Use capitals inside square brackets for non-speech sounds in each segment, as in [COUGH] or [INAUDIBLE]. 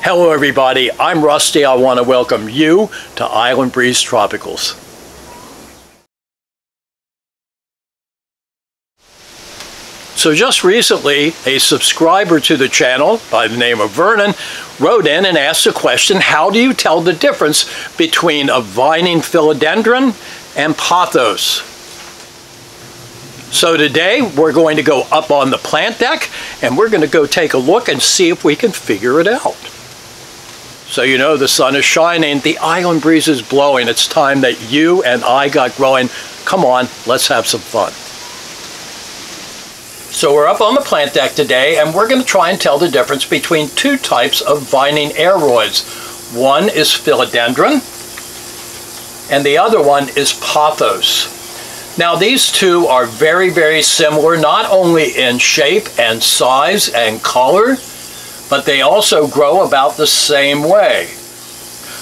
Hello everybody, I'm Rusty. I want to welcome you to Island Breeze Tropicals. So just recently, a subscriber to the channel by the name of Vernon wrote in and asked the question, how do you tell the difference between a vining philodendron and pothos? So today we're going to go up on the plant deck and we're going to go take a look and see if we can figure it out. So you know the sun is shining, the island breeze is blowing. It's time that you and I got growing. Come on, let's have some fun. So we're up on the plant deck today and we're going to try and tell the difference between two types of vining aroids. One is philodendron and the other one is pothos. Now these two are very, very similar, not only in shape and size and color, but they also grow about the same way.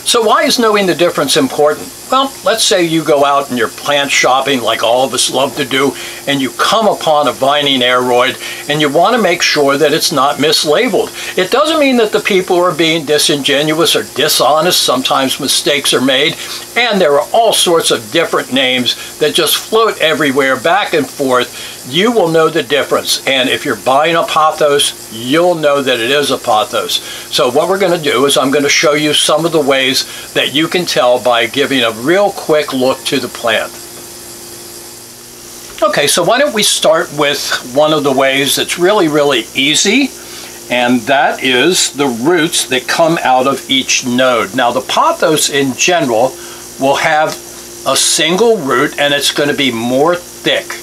So why is knowing the difference important? Well, let's say you go out and you're plant shopping like all of us love to do, and you come upon a vining aroid, and you want to make sure that it's not mislabeled. It doesn't mean that the people are being disingenuous or dishonest. Sometimes mistakes are made, and there are all sorts of different names that just float everywhere back and forth. You will know the difference, and if you're buying a pothos, you'll know that it is a pothos. So what we're going to do is I'm going to show you some of the ways that you can tell by giving a real quick look to the plant. Okay, so why don't we start with one of the ways that's really, really easy, and that is the roots that come out of each node. Now, the pothos in general will have a single root, and it's going to be more thick.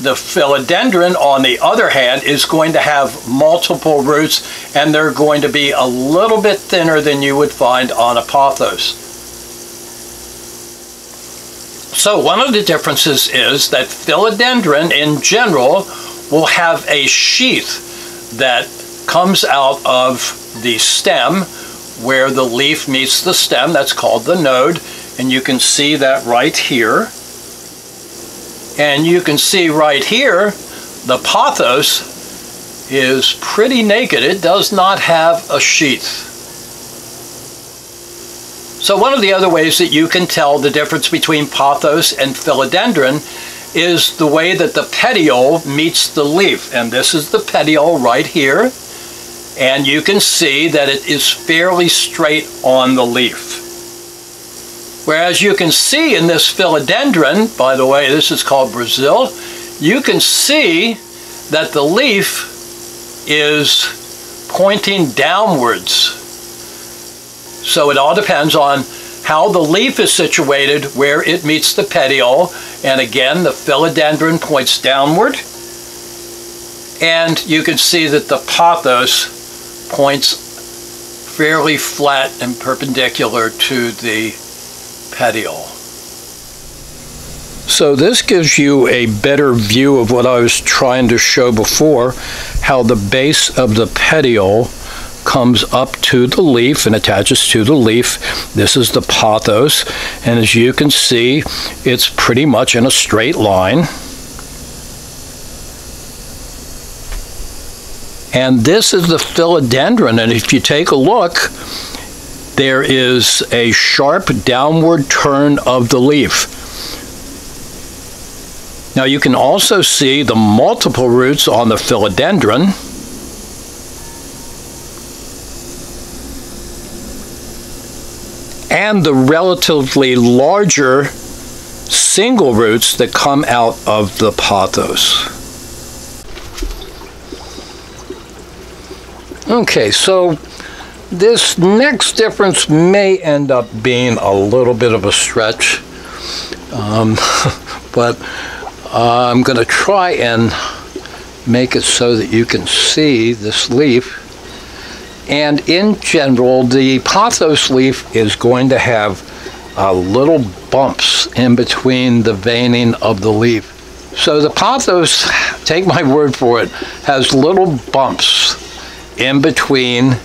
The philodendron, on the other hand, is going to have multiple roots, and they're going to be a little bit thinner than you would find on a pothos. So one of the differences is that philodendron in general will have a sheath that comes out of the stem where the leaf meets the stem. That's called the node. And you can see that right here. And you can see right here, the pothos is pretty naked. It does not have a sheath. So one of the other ways that you can tell the difference between pothos and philodendron is the way that the petiole meets the leaf. And this is the petiole right here. And you can see that it is fairly straight on the leaf. Whereas you can see in this philodendron, by the way, this is called Brazil, you can see that the leaf is pointing downwards so it all depends on how the leaf is situated, where it meets the petiole. And again, the philodendron points downward. And you can see that the pothos points fairly flat and perpendicular to the petiole. So this gives you a better view of what I was trying to show before, how the base of the petiole comes up to the leaf and attaches to the leaf. This is the pothos, and as you can see, it's pretty much in a straight line. And this is the philodendron, and if you take a look, there is a sharp downward turn of the leaf. Now you can also see the multiple roots on the philodendron. and the relatively larger single roots that come out of the pothos. Okay, so this next difference may end up being a little bit of a stretch, um, [LAUGHS] but uh, I'm going to try and make it so that you can see this leaf and in general, the pothos leaf is going to have uh, little bumps in between the veining of the leaf. So the pothos, [LAUGHS] take my word for it, has little bumps in between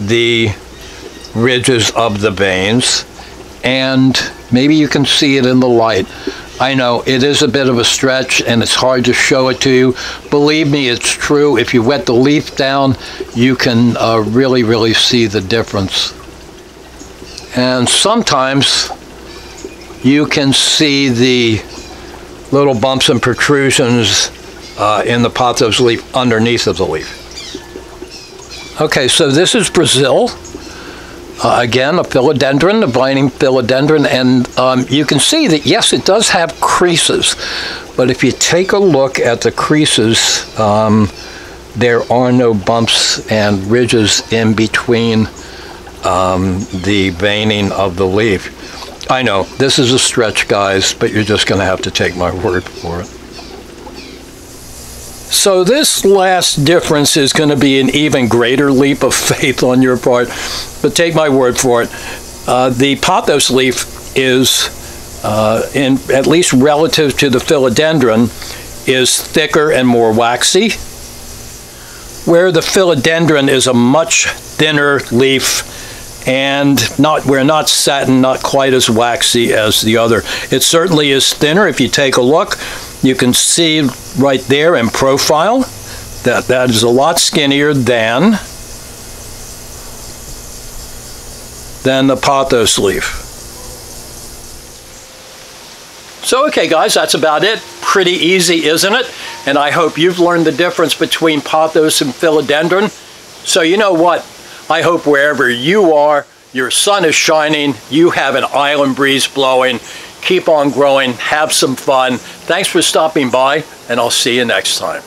the ridges of the veins and maybe you can see it in the light. I know it is a bit of a stretch and it's hard to show it to you. Believe me, it's true. If you wet the leaf down, you can uh, really, really see the difference. And sometimes you can see the little bumps and protrusions uh, in the pothos leaf underneath of the leaf. Okay, so this is Brazil. Uh, again, a philodendron, a vining philodendron, and um, you can see that, yes, it does have creases, but if you take a look at the creases, um, there are no bumps and ridges in between um, the veining of the leaf. I know, this is a stretch, guys, but you're just going to have to take my word for it. So this last difference is going to be an even greater leap of faith on your part, but take my word for it. Uh, the pothos leaf is, uh, in at least relative to the philodendron, is thicker and more waxy, where the philodendron is a much thinner leaf and not we're not satin, not quite as waxy as the other. It certainly is thinner. If you take a look, you can see right there in profile that that is a lot skinnier than than the pothos leaf. So okay guys, that's about it. Pretty easy, isn't it? And I hope you've learned the difference between pothos and philodendron. So you know what? I hope wherever you are, your sun is shining, you have an island breeze blowing, keep on growing, have some fun. Thanks for stopping by, and I'll see you next time.